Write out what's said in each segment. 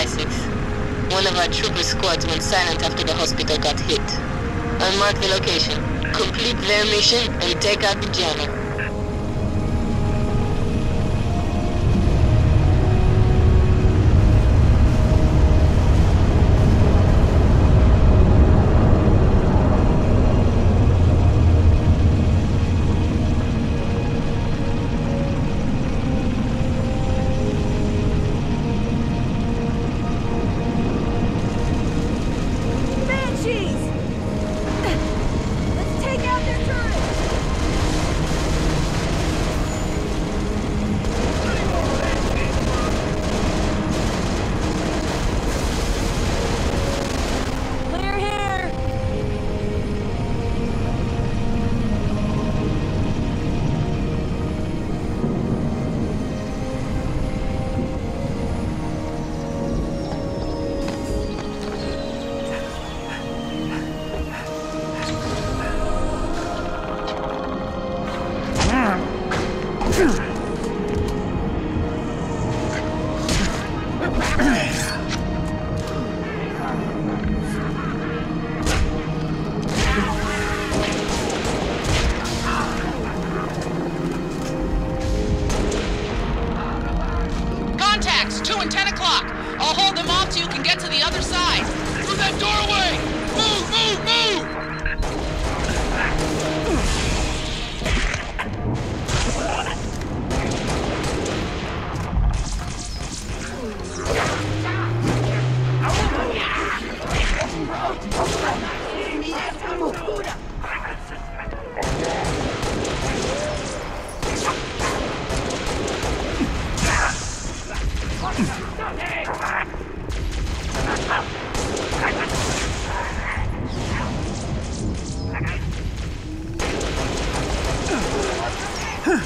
by 6. One of our trooper squads went silent after the hospital got hit. I'll mark the location. Complete their mission and take out the jammer. Huh.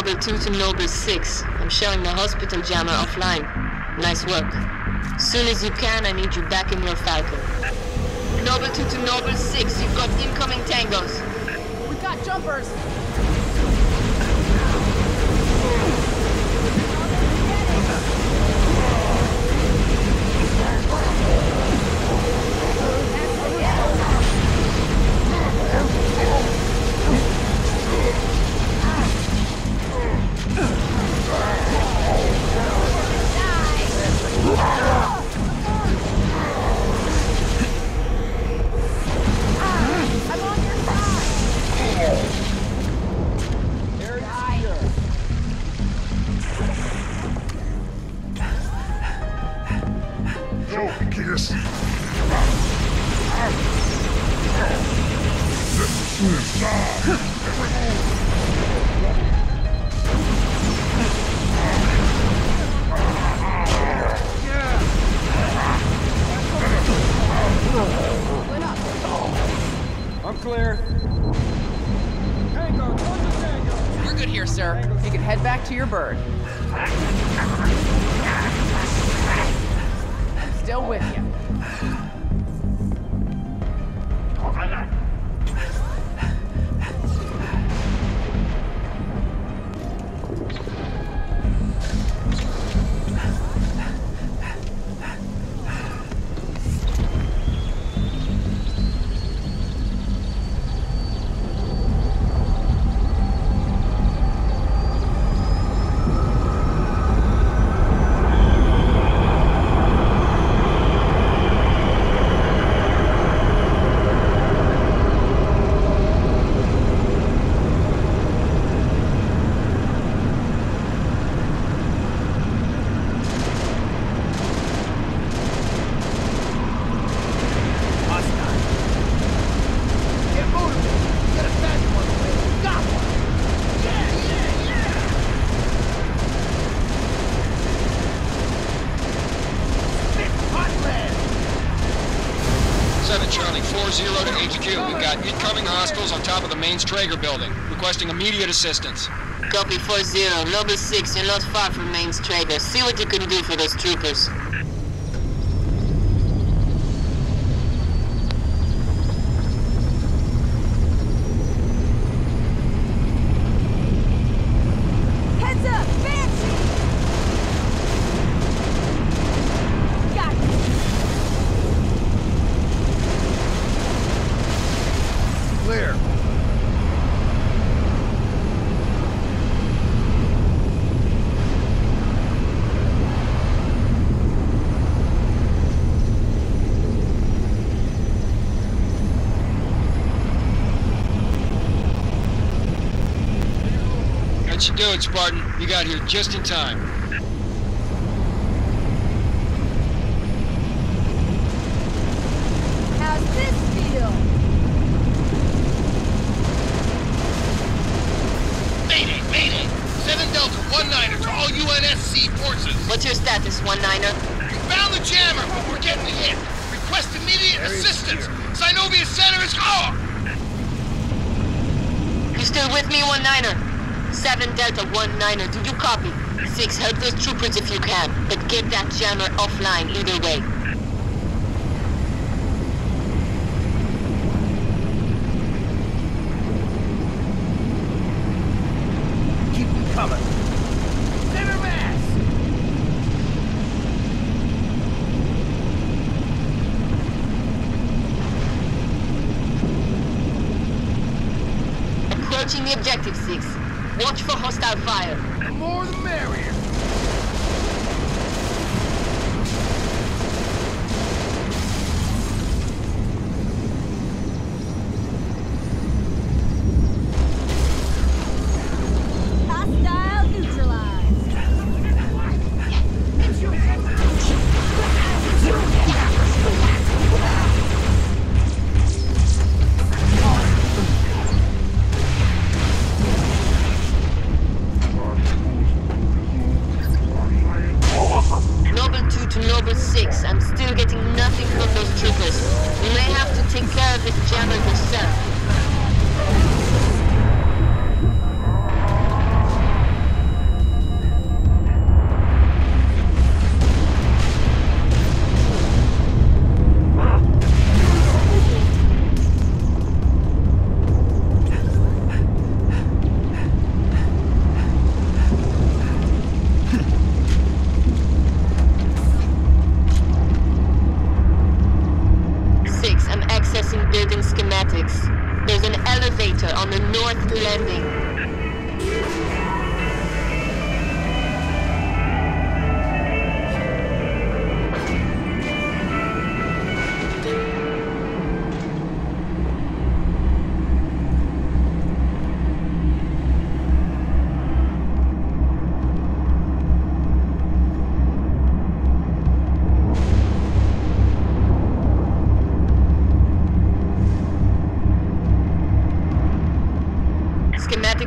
Noble 2 to Noble 6. I'm showing the hospital jammer offline. Nice work. Soon as you can, I need you back in your Falcon. Noble 2 to Noble 6. You've got incoming tangos. We got jumpers! Your bird. 7 Charlie, 4-0 to HQ. We've got incoming hostiles on top of the main Strager building, requesting immediate assistance. Copy 4-0. Noble 6, you're not far from main Strager. See what you can do for those troopers. Heads up! Banshee! Got it! Clear. That should do it, Spartan. You got here just in time. How's this feel? Mayday, mayday. 7 Delta, 1 Niner to all UNSC forces. What's your status, 1-9er? We found the jammer, but we're getting hit. Request immediate assistance. Sinoviet Center is gone. You still with me, 1-9er? 7 Delta, 1-9er, do you copy? 6, help those troopers if you can, but get that jammer offline either way. Keep them coming. Center mass. Approaching the objective, 6. Watch for hostile fire. More the merrier.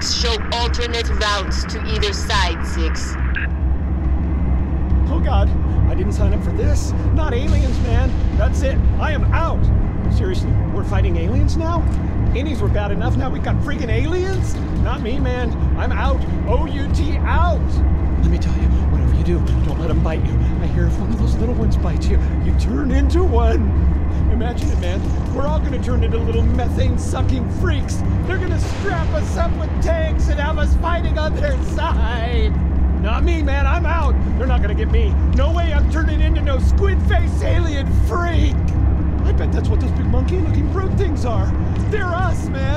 6 show alternate routes to either side, 6. Oh god, I didn't sign up for this. Not aliens, man. That's it. I am out. Seriously, we're fighting aliens now? Innies were bad enough, now we've got freaking aliens? Not me, man. I'm out. O-U-T, out! Let me tell you, whatever you do, don't let them bite you. I hear if one of those little ones bites you, you turn into one. Imagine it, man. We're all gonna turn into little methane sucking freaks. They're gonna strap us up with tanks and have us fighting on their side. Not me, man. I'm out. They're not gonna get me. No way I'm turning into no squid face alien freak. I bet that's what those big monkey looking brute things are. They're us, man.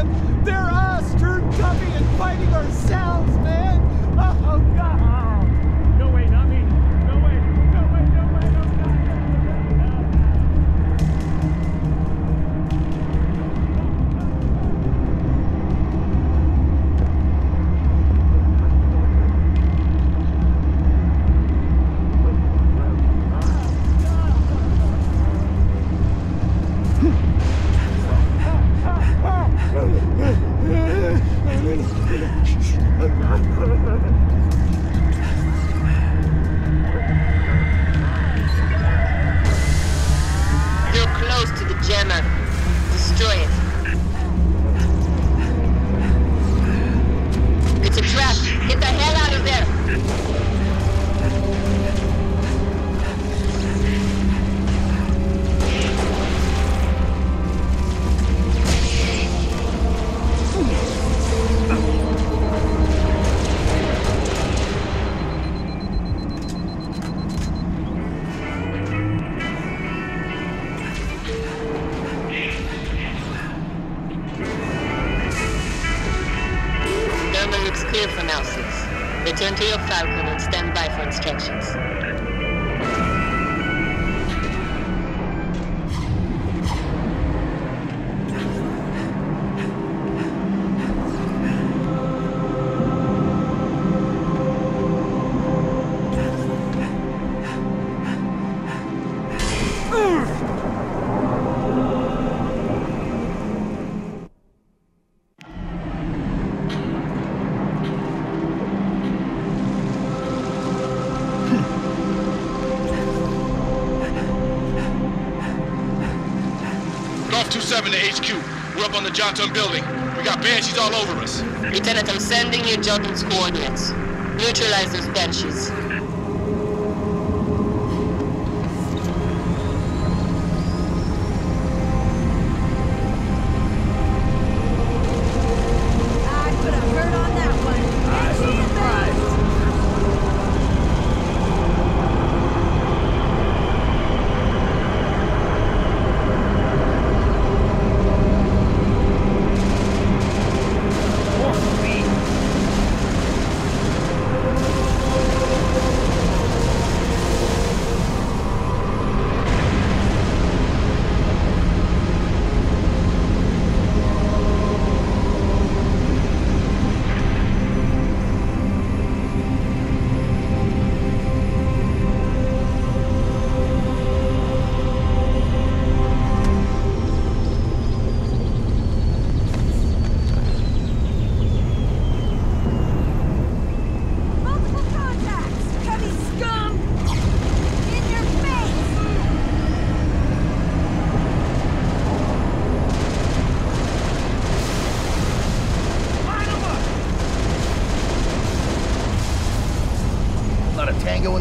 1227 to HQ. We're up on the Johnson building. We got banshees all over us. Lieutenant, I'm sending you Jotun's coordinates. Neutralize those banshees.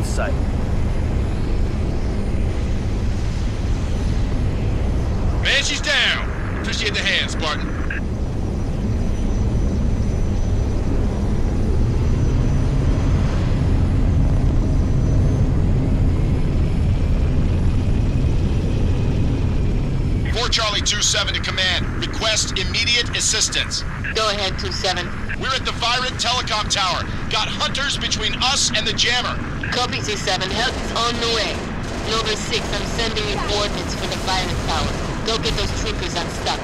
Not a tango in sight. Banshees down. Appreciate the hand, Spartan. Four Charlie 27 to command. Request immediate assistance. Go ahead, 2-7. We're at the Virant Telecom Tower. Got hunters between us and the jammer. Copy, 2-7. Help is on the way. Noble 6, I'm sending you coordinates for the Virant Tower. Go get those troopers unstuck.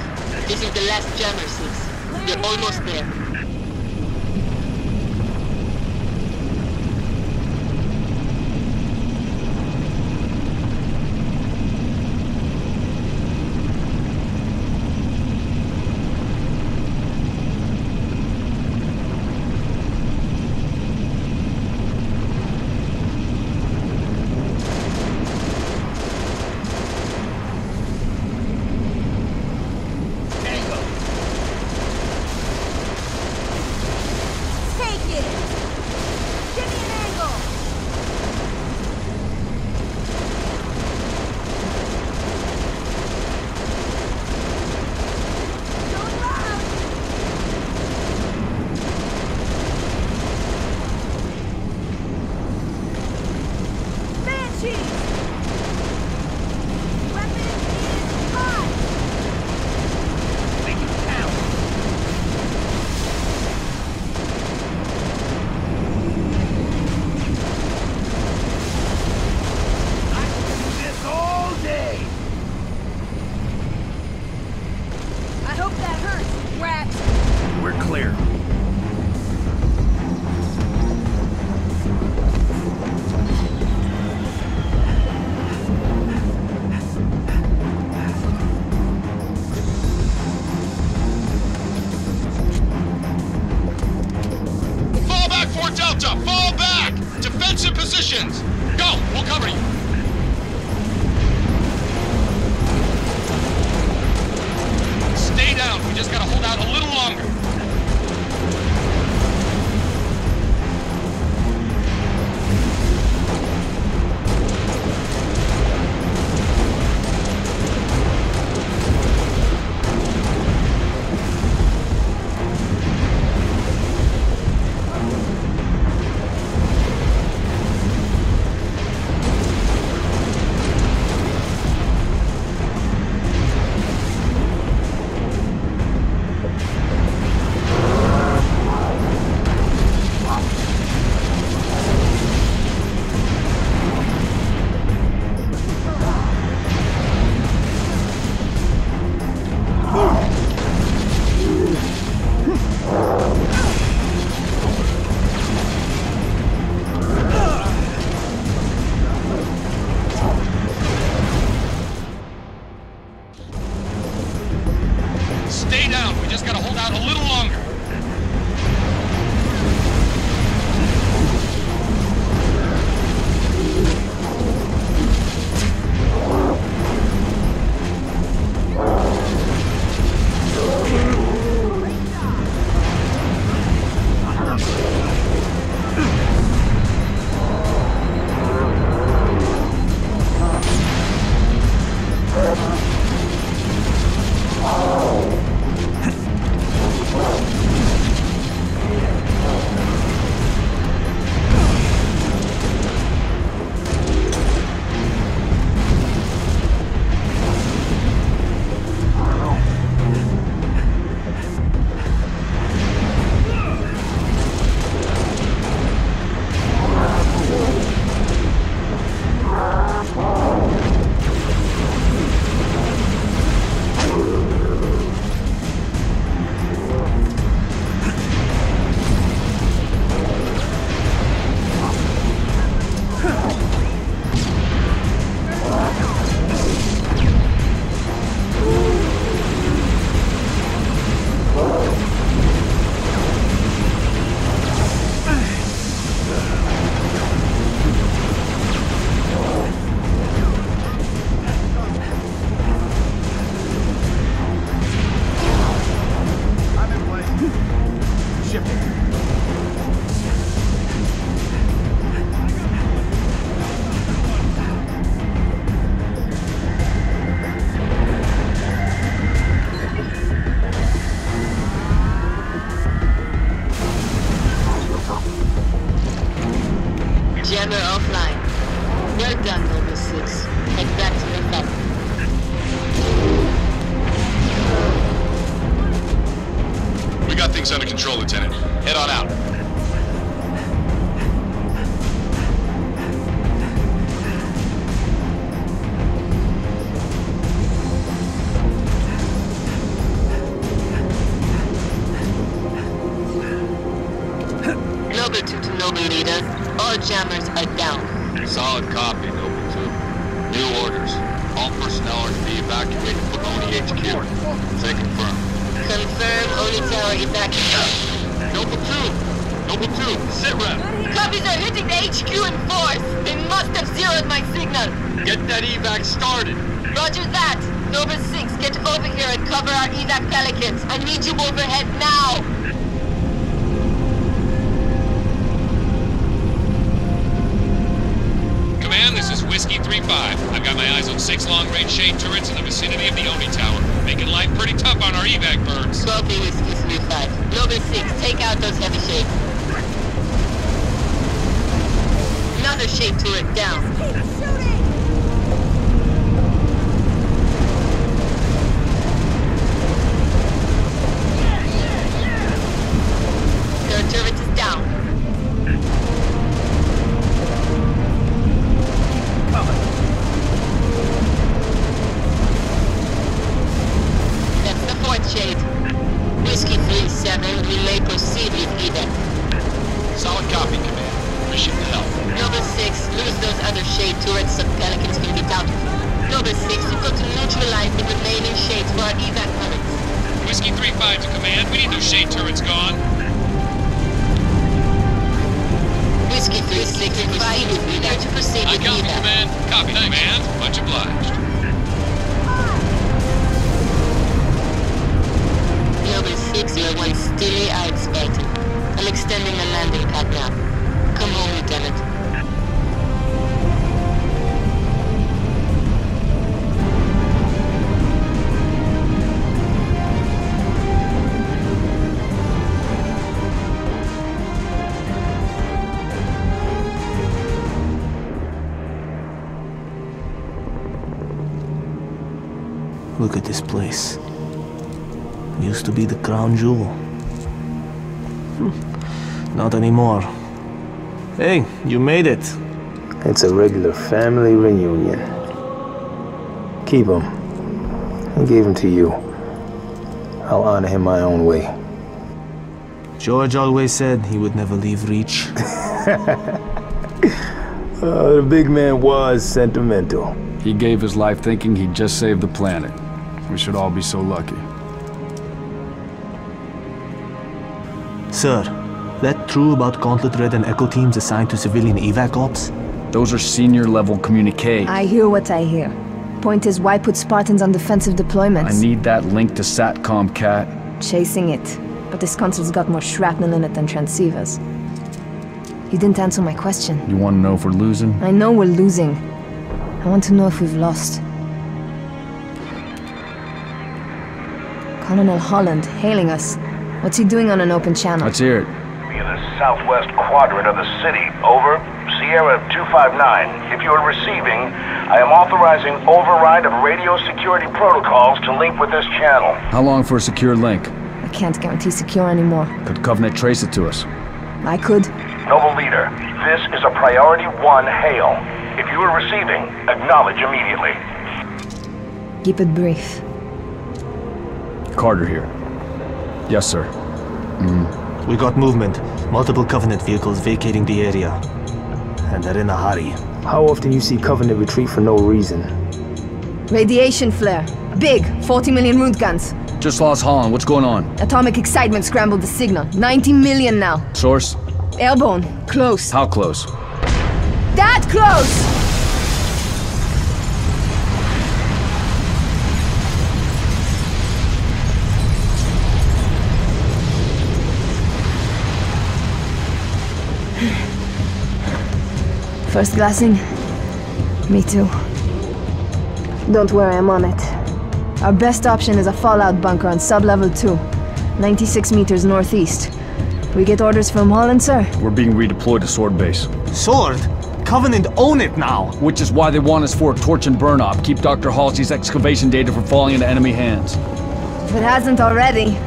This is the last jammer, 6. You're almost there. Jammer offline. Well done, Noble 6. Head back to your Falcon. We got things under control, Lieutenant. Head on out. Noble 2 to Noble Leader. All jammers are down. Solid copy, Noble 2. New orders. All personnel are to be evacuated from ONI HQ. Say confirm. Confirm ONI tower evacuated. Noble 2! Noble 2, sit rep! Covies are hitting the HQ in force. They must have zeroed my signal. Get that evac started! Roger that. Noble 6, get over here and cover our evac pelicans. I need you overhead now. Three five. I've got my eyes on six long-range shade turrets in the vicinity of the ONI Tower, making life pretty tough on our evac birds. Bobby Whiskey 35. Noble 6, take out those heavy shades. Another shade turret down. Keep shooting. Bravo 6, you've got to neutralize the remaining shades for our evac turrets. Whiskey 3-5 to command. We need those shade turrets gone. Whiskey 3-6, proceed with evac. To proceed I copy, evac. command. Copy, Thanks. command. Much obliged. Noble 6, your one stilly are expected. I'm extending the landing pad now. Come home, Lieutenant. Look at this place. Used to be the crown jewel. Hmm. Not anymore. Hey, you made it. It's a regular family reunion. Keep him. I gave him to you. I'll honor him my own way. George always said he would never leave Reach. Uh, the big man was sentimental. He gave his life thinking he'd just save the planet. We should all be so lucky. Sir, that true about Gauntlet Red and Echo teams assigned to civilian evac ops? Those are senior level communique. I hear what I hear. Point is, why put Spartans on defensive deployments? I need that link to SATCOM, Kat. Chasing it. But this console's got more shrapnel in it than transceivers. You didn't answer my question. You want to know if we're losing? I know we're losing. I want to know if we've lost. Colonel Holland, hailing us. What's he doing on an open channel? Let's hear it. Be in the southwest quadrant of the city. Over. Sierra 259. If you are receiving, I am authorizing override of radio security protocols to link with this channel. How long for a secure link? I can't guarantee secure anymore. Could Covenant trace it to us? I could. Noble leader, this is a priority one hail. If you are receiving, acknowledge immediately. Keep it brief. Carter here. Yes, sir. Mm. We got movement. Multiple Covenant vehicles vacating the area. And they're in a hurry. How often you see Covenant retreat for no reason? Radiation flare. Big. 40 million roentgens. Just lost Holland. What's going on? Atomic excitement scrambled the signal. 90 million now. Source? Airborne. Close. How close? That close! First glassing? Me too. Don't worry, I'm on it. Our best option is a fallout bunker on sub-level 2, 96 meters northeast. We get orders from Holland, sir? We're being redeployed to Sword Base. Sword? Covenant own it now! Which is why they want us for a torch and burn up, Keep Dr. Halsey's excavation data from falling into enemy hands. If it hasn't already.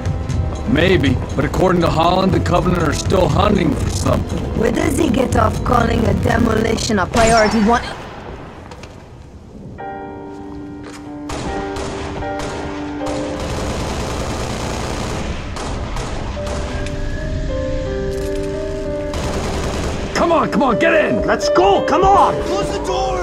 Maybe, but according to Holland, the Covenant are still hunting for something. Where does he get off calling a demolition a priority one? On, come on, get in! Let's go, come on! Close the door!